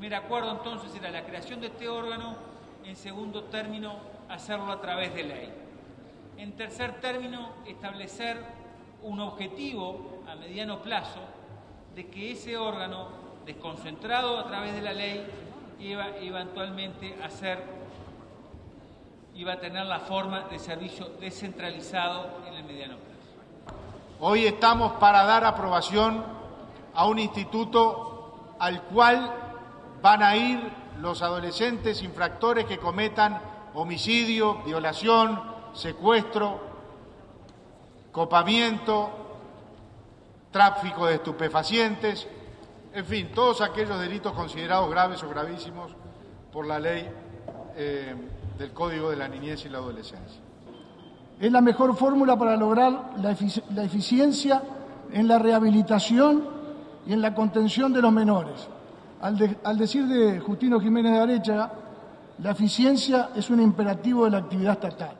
primer acuerdo entonces era la creación de este órgano, en segundo término hacerlo a través de ley. En tercer término, establecer un objetivo a mediano plazo de que ese órgano, desconcentrado a través de la ley, iba eventualmente a ser, iba a tener la forma de servicio descentralizado en el mediano plazo. Hoy estamos para dar aprobación a un instituto al cual van a ir los adolescentes infractores que cometan homicidio, violación, secuestro, copamiento, tráfico de estupefacientes, en fin, todos aquellos delitos considerados graves o gravísimos por la ley eh, del Código de la Niñez y la Adolescencia. Es la mejor fórmula para lograr la, la eficiencia en la rehabilitación y en la contención de los menores. Al, al decir de Justino Jiménez de Arecha, la eficiencia es un imperativo de la actividad estatal.